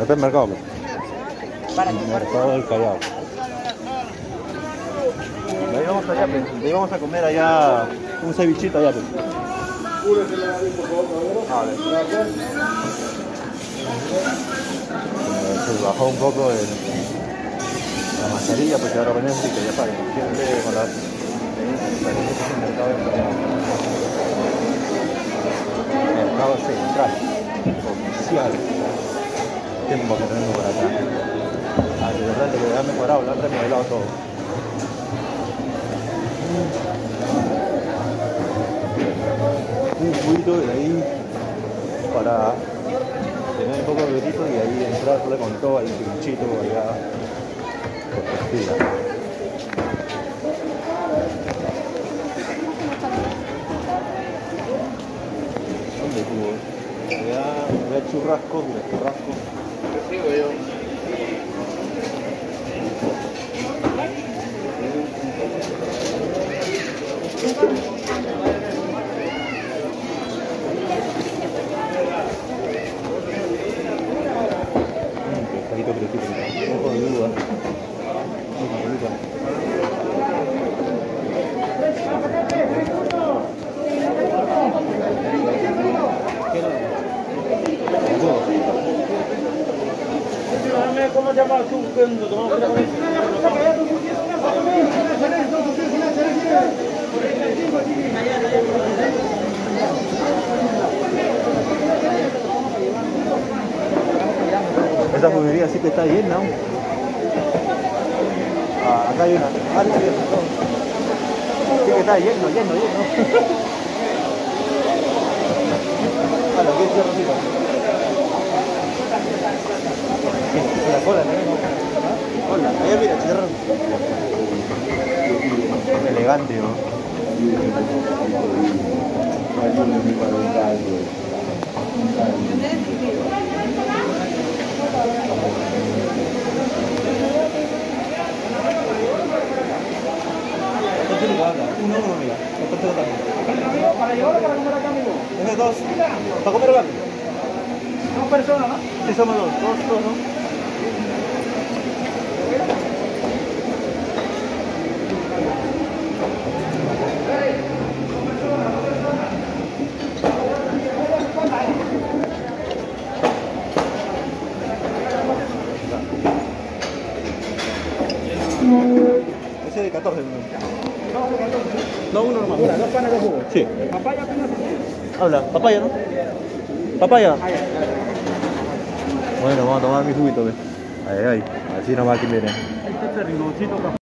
Este es el mercado. pues. Mercado del Callao. Ahí vamos allá, pues. Ahí vamos a comer allá un cevichito allá. Pues. Vale. Se bajó un poco el, la mascarilla porque ahora que ya saben, siempre con las mercado del Callao. Mercado central, oficial. Tiempo que tenemos por acá. Ah, de verdad que ya mejorado, lo han remodelado todo. Un juguito de ahí para tener un poco de apetito y ahí entrarle con todo el pinchito allá por tortilla. ¿Dónde tuvo? Allá, allá churrasco, mira, churrasco. Mm, ¿Cómo se llama su cuando tomamos una vez? Esa juguería sí que está llena. ¿no? Ah, acá hay una. Ah, está bien. Sí que está lleno, lleno, lleno. Bueno, aquí cierro, La cola, ¿no? Hola, allá mira, cierra. Elegante, ¿no? Uno, uno, mira. El tercero también. ¿Para llevar o para comer acá, amigo? Es dos. ¿Para comer rápido? Dos personas, ¿no? Sí, somos dos. Dos, dos, ¿no? Ese de 14. No, uno nomás. Una, dos panes de jugo. Sí. Papaya. Habla, papaya, ¿no? Papaya. Bueno, vamos a tomar mi juguito, ve. Ay, ay, así nomás que miren. Este rinconcito